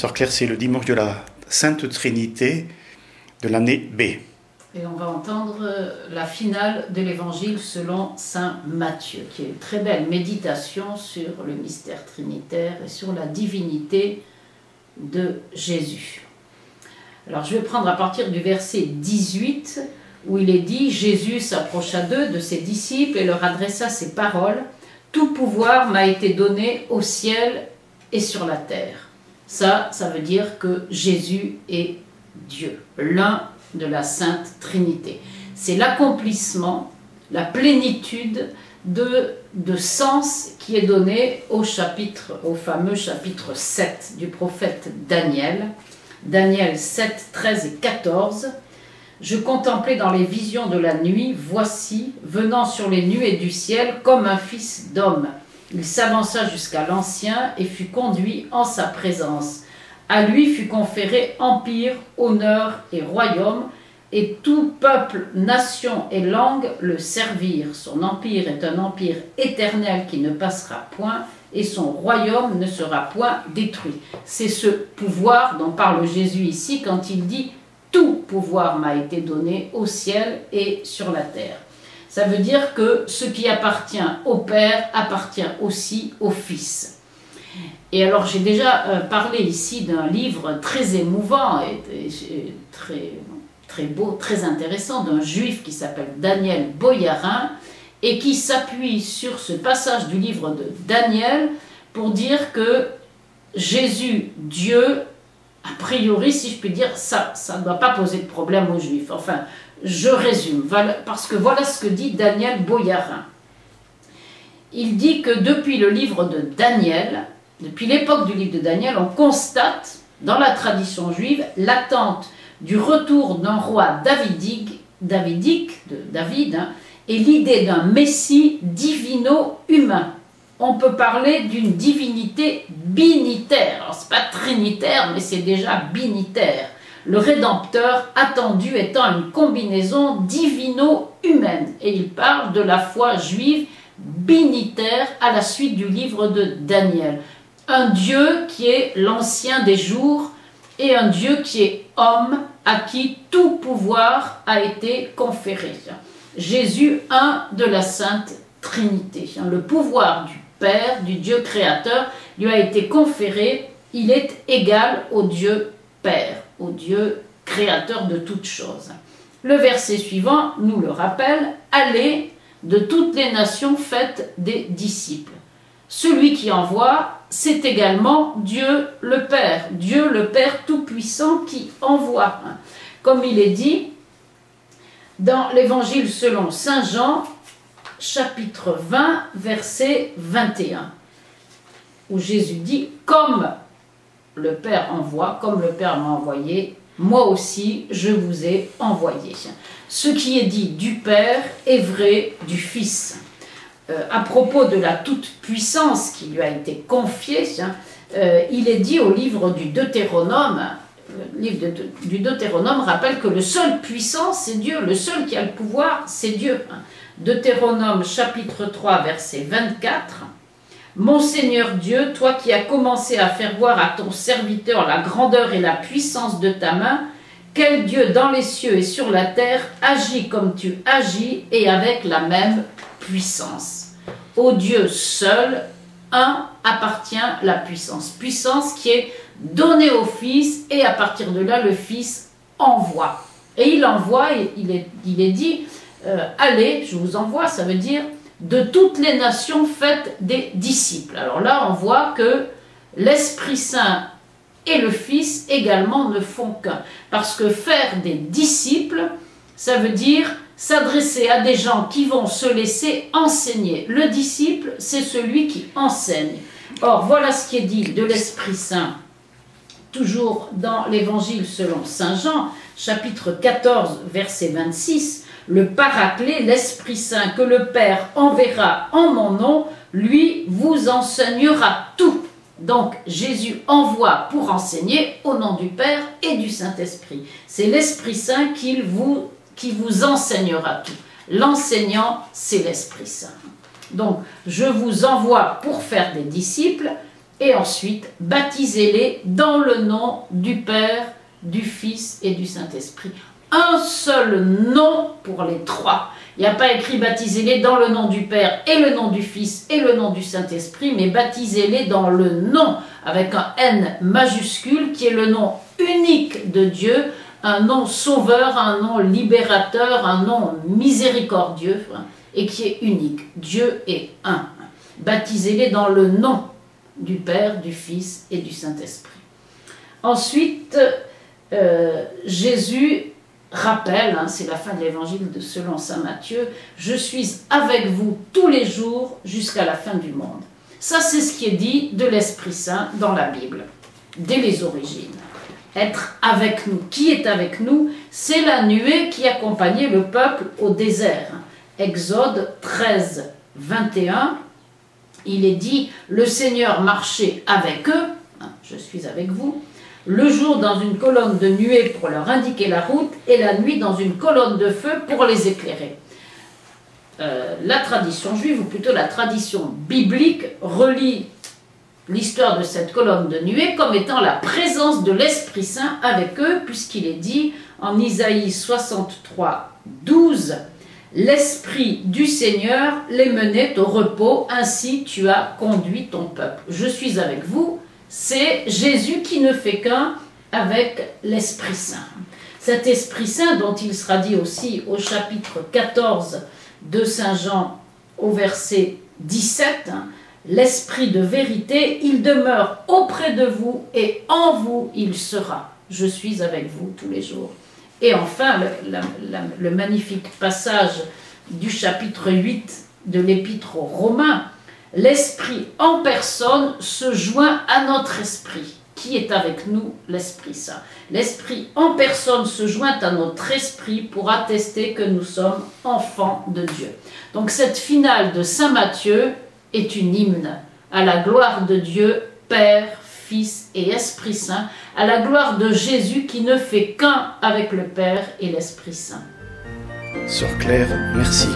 Sœur Claire, c'est le dimanche de la Sainte Trinité de l'année B. Et on va entendre euh, la finale de l'évangile selon saint Matthieu, qui est une très belle méditation sur le mystère trinitaire et sur la divinité de Jésus. Alors je vais prendre à partir du verset 18 où il est dit Jésus s'approcha d'eux, de ses disciples, et leur adressa ces paroles Tout pouvoir m'a été donné au ciel et sur la terre. Ça, ça veut dire que Jésus est Dieu, l'un de la Sainte Trinité. C'est l'accomplissement, la plénitude de, sens qui est donné au chapitre, au fameux chapitre 7 du prophète Daniel. Daniel 7, 13 et 14. Je contemplais dans les visions de la nuit, voici, venant sur les nuées du ciel comme un fils d'homme. Il s'avança jusqu'à l'ancien et fut conduit en sa présence. À lui fut conféré empire, honneur et royaume, et tout peuple, nation et langue le servirent. Son empire est un empire éternel qui ne passera point, et son royaume ne sera point détruit. C'est ce pouvoir dont parle Jésus ici quand il dit Tout pouvoir m'a été donné au ciel et sur la terre. Ça veut dire que ce qui appartient au Père appartient aussi au Fils. Et alors j'ai déjà euh, parlé ici d'un livre très émouvant et, très, très beau, très intéressant, d'un juif qui s'appelle Daniel Boyarin et qui s'appuie sur ce passage du livre de Daniel pour dire que Jésus, Dieu, a priori, si je puis dire, ça, ça ne doit pas poser de problème aux Juifs. Enfin, je résume, parce que voilà ce que dit Daniel Boyarin. Il dit que depuis le livre de Daniel, depuis l'époque du livre de Daniel, on constate dans la tradition juive l'attente du retour d'un roi davidique, davidique de David, hein, et l'idée d'un messie divino-humain. On peut parler d'une divinité binitaire. Alors, c'est pas trinitaire, mais c'est déjà binitaire. Le Rédempteur attendu étant une combinaison divino-humaine. Et il parle de la foi juive binitaire à la suite du livre de Daniel. Un Dieu qui est l'ancien des jours et un Dieu qui est homme à qui tout pouvoir a été conféré. Jésus, un de la Sainte Trinité. Le pouvoir du Père, du Dieu créateur, lui a été conféré. Il est égal au Dieu Père, au Dieu créateur de toutes choses. Le verset suivant nous le rappelle, allez de toutes les nations faites des disciples. Celui qui envoie, c'est également Dieu le Père, Dieu le Père Tout-Puissant qui envoie. Comme il est dit dans l'Évangile selon Saint Jean, chapitre 20, verset 21, où Jésus dit, comme le Père envoie, comme le Père m'a envoyé, moi aussi je vous ai envoyé. Ce qui est dit du Père est vrai du Fils. Euh, à propos de la toute-puissance qui lui a été confiée, euh, il est dit au livre du Deutéronome, le livre du Deutéronome rappelle que le seul puissant, c'est Dieu, le seul qui a le pouvoir, c'est Dieu. Deutéronome chapitre 3, verset 24. Mon Seigneur Dieu, toi qui as commencé à faire voir à ton serviteur la grandeur et la puissance de ta main, quel Dieu dans les cieux et sur la terre agit comme tu agis et avec la même puissance. Au Dieu seul, un appartient la puissance. Puissance qui est donnée au Fils et à partir de là, le Fils envoie. Et il envoie, il est, il est dit, euh, allez, je vous envoie, ça veut dire de toutes les nations faites des disciples. Alors là, on voit que l'Esprit Saint et le Fils également ne font qu'un. Parce que faire des disciples, ça veut dire s'adresser à des gens qui vont se laisser enseigner. Le disciple, c'est celui qui enseigne. Or, voilà ce qui est dit de l'Esprit Saint, toujours dans l'Évangile selon Saint Jean, chapitre 14, verset 26. Le Paraclet, l'Esprit Saint que le Père enverra en mon nom, lui vous enseignera tout donc Jésus envoie pour enseigner au nom du Père et du Saint-Esprit. C'est l'Esprit Saint qui vous, qui vous enseignera tout. L'enseignant, c'est l'Esprit Saint. Donc je vous envoie pour faire des disciples Et ensuite, baptisez-les dans le nom du Père, du Fils et du Saint-Esprit. Un seul nom pour les trois. Il n'y a pas écrit baptisez-les dans le nom du Père et le nom du Fils et le nom du Saint-Esprit, mais baptisez-les dans le nom avec un N majuscule qui est le nom unique de Dieu, un nom sauveur, un nom libérateur, un nom miséricordieux et qui est unique. Dieu est un. Baptisez-les dans le nom du Père, du Fils et du Saint-Esprit. Ensuite, euh, Jésus rappelle, hein, c'est la fin de l'évangile de selon Saint Matthieu, je suis avec vous tous les jours jusqu'à la fin du monde. Ça, c'est ce qui est dit de l'Esprit Saint dans la Bible, dès les origines. Être avec nous. Qui est avec nous? C'est la nuée qui accompagnait le peuple au désert. Exode 13, 21, il est dit, le Seigneur marchait avec eux, hein, je suis avec vous, le jour dans une colonne de nuée pour leur indiquer la route et la nuit dans une colonne de feu pour les éclairer. Euh, la tradition juive, ou plutôt la tradition biblique, relie l'histoire de cette colonne de nuée comme étant la présence de l'Esprit Saint avec eux, puisqu'il est dit en Isaïe 63, 12, L'Esprit du Seigneur les menait au repos, ainsi tu as conduit ton peuple. Je suis avec vous, c'est Jésus qui ne fait qu'un avec l'Esprit Saint. Cet Esprit Saint dont il sera dit aussi au chapitre 14 de Saint Jean au verset 17, hein, l'Esprit de vérité, il demeure auprès de vous et en vous il sera. Je suis avec vous tous les jours. Et enfin, le, magnifique passage du chapitre 8 de l'Épître aux Romains, l'Esprit en personne se joint à notre esprit. Qui est avec nous? L'Esprit Saint. L'Esprit en personne se joint à notre esprit pour attester que nous sommes enfants de Dieu. Donc cette finale de Saint Matthieu est une hymne à la gloire de Dieu, Père, Fils et Esprit Saint, à la gloire de Jésus qui ne fait qu'un avec le Père et l'Esprit Saint. Sœur Claire, merci.